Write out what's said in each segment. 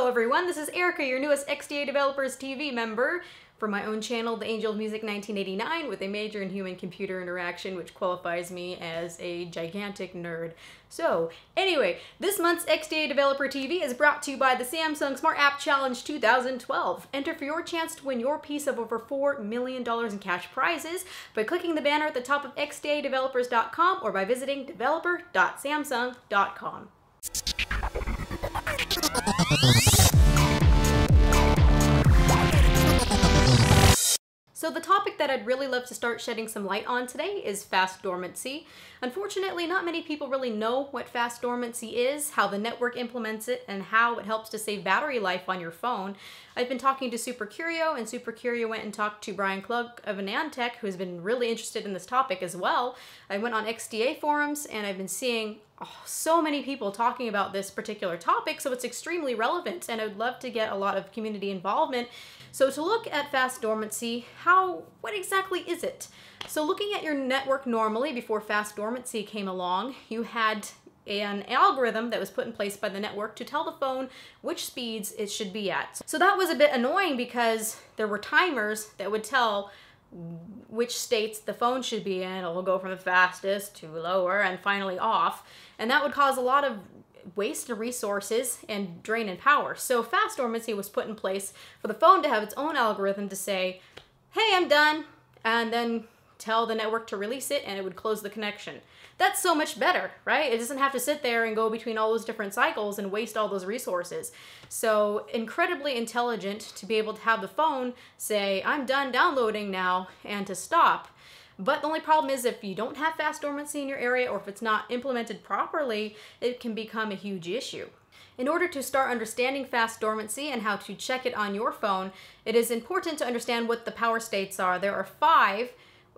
Hello everyone, this is Erica, your newest XDA Developers TV member for my own channel, The Angel of Music 1989, with a major in human computer interaction, which qualifies me as a gigantic nerd. So, anyway, this month's XDA Developer TV is brought to you by the Samsung Smart App Challenge 2012. Enter for your chance to win your piece of over $4 million in cash prizes by clicking the banner at the top of xdadevelopers.com or by visiting developer.samsung.com. So the topic that I'd really love to start shedding some light on today is fast dormancy. Unfortunately, not many people really know what fast dormancy is, how the network implements it, and how it helps to save battery life on your phone. I've been talking to Supercurio, and Supercurio went and talked to Brian Klug of AnandTech, who's been really interested in this topic as well. I went on XDA forums, and I've been seeing oh, so many people talking about this particular topic, so it's extremely relevant, and I'd love to get a lot of community involvement. So to look at fast dormancy, how, what exactly is it? So looking at your network normally before fast dormancy came along, you had an algorithm that was put in place by the network to tell the phone which speeds it should be at. So that was a bit annoying because there were timers that would tell which states the phone should be in. It'll go from the fastest to lower and finally off. And that would cause a lot of waste resources and drain in power. So fast dormancy was put in place for the phone to have its own algorithm to say, hey, I'm done, and then tell the network to release it and it would close the connection. That's so much better, right? It doesn't have to sit there and go between all those different cycles and waste all those resources. So incredibly intelligent to be able to have the phone say, I'm done downloading now, and to stop. But the only problem is if you don't have fast dormancy in your area or if it's not implemented properly, it can become a huge issue. In order to start understanding fast dormancy and how to check it on your phone, it is important to understand what the power states are. There are five,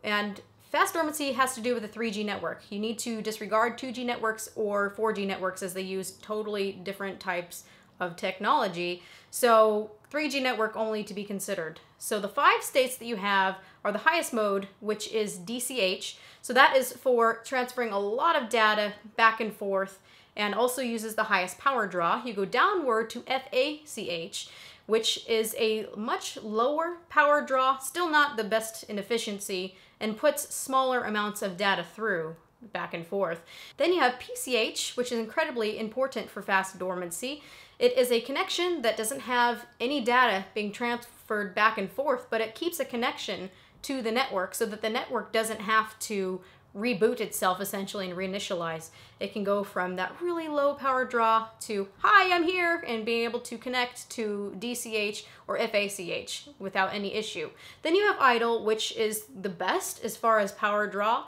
and fast dormancy has to do with the 3G network. You need to disregard 2G networks or 4G networks as they use totally different types of technology. So 3G network only to be considered. So the five states that you have are the highest mode, which is DCH. So that is for transferring a lot of data back and forth and also uses the highest power draw. You go downward to FACH, which is a much lower power draw, still not the best in efficiency, and puts smaller amounts of data through back and forth. Then you have PCH, which is incredibly important for fast dormancy. It is a connection that doesn't have any data being transferred back and forth, but it keeps a connection to the network so that the network doesn't have to reboot itself essentially and reinitialize. It can go from that really low power draw to, hi, I'm here, and being able to connect to DCH or FACH without any issue. Then you have idle, which is the best as far as power draw,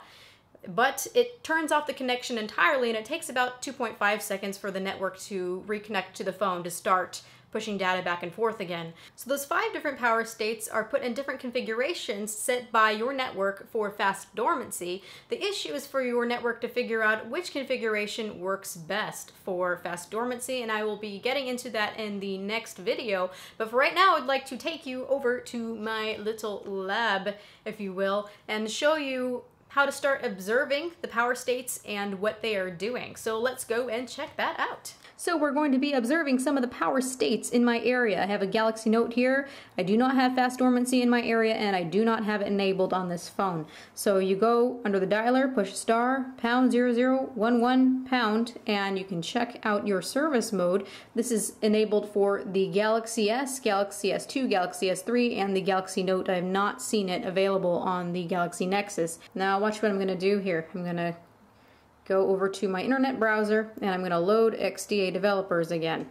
but it turns off the connection entirely and it takes about 2.5 seconds for the network to reconnect to the phone to start pushing data back and forth again. So those five different power states are put in different configurations set by your network for fast dormancy. The issue is for your network to figure out which configuration works best for fast dormancy, and I will be getting into that in the next video. But for right now, I'd like to take you over to my little lab, if you will, and show you how to start observing the power states and what they are doing. So let's go and check that out. So we're going to be observing some of the power states in my area. I have a Galaxy Note here. I do not have fast dormancy in my area and I do not have it enabled on this phone. So you go under the dialer, push star, pound 0011 pound, and you can check out your service mode. This is enabled for the Galaxy S, Galaxy S2, Galaxy S3, and the Galaxy Note. I have not seen it available on the Galaxy Nexus. Now watch what I'm going to do here. I'm going to go over to my internet browser and I'm going to load XDA developers again.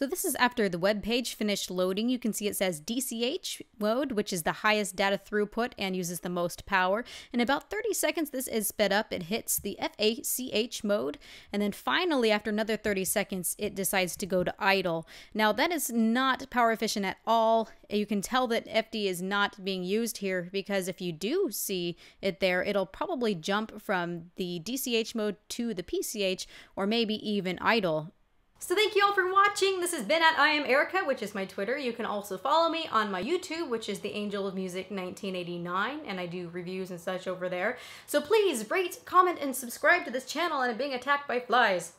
So this is after the web page finished loading. You can see it says DCH mode, which is the highest data throughput and uses the most power. In about 30 seconds, this is sped up. It hits the FACH mode. And then finally, after another 30 seconds, it decides to go to idle. Now that is not power efficient at all. You can tell that FD is not being used here because if you do see it there, it'll probably jump from the DCH mode to the PCH or maybe even idle so thank you all for watching. This has been at I am Erica, which is my Twitter. You can also follow me on my YouTube, which is the Angel of Music 1989, and I do reviews and such over there. So please rate, comment, and subscribe to this channel and being attacked by flies.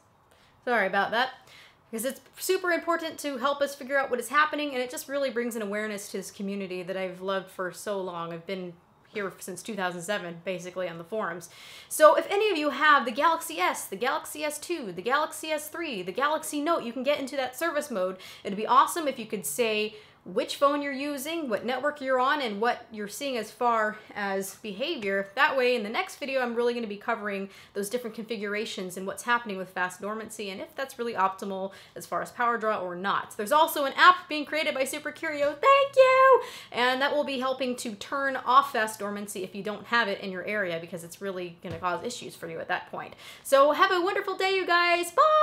Sorry about that. Because it's super important to help us figure out what is happening, and it just really brings an awareness to this community that I've loved for so long. I've been here since 2007, basically, on the forums. So if any of you have the Galaxy S, the Galaxy S2, the Galaxy S3, the Galaxy Note, you can get into that service mode. It'd be awesome if you could say which phone you're using, what network you're on, and what you're seeing as far as behavior. That way, in the next video, I'm really going to be covering those different configurations and what's happening with fast dormancy and if that's really optimal as far as power draw or not. There's also an app being created by Supercurio, thank you! And that will be helping to turn off fast dormancy if you don't have it in your area because it's really going to cause issues for you at that point. So have a wonderful day, you guys. Bye!